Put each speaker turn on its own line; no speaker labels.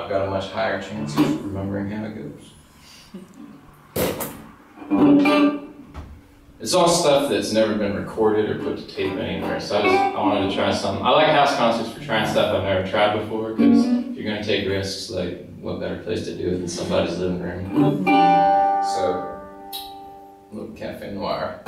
I've got a much higher chance of remembering how it goes. It's all stuff that's never been recorded or put to tape anywhere, so I just I wanted to try something. I like house concerts for trying stuff I've never tried before, because if you're gonna take risks, like what better place to do it than somebody's living room? So, little Cafe Noire.